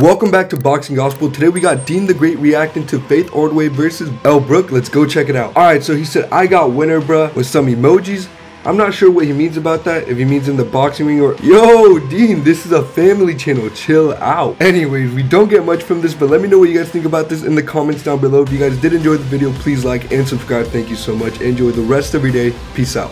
Welcome back to Boxing Gospel. Today we got Deen the Great reacting to Faith Ordway versus Elle Brooke. Let's go check it out. Alright, so he said, I got winner, bruh, with some emojis. I'm not sure what he means about that, if he means in the boxing ring or... Yo, Deen, this is a family channel. Chill out. Anyways, we don't get much from this, but let me know what you guys think about this in the comments down below. If you guys did enjoy the video, please like and subscribe. Thank you so much. Enjoy the rest of your day. Peace out.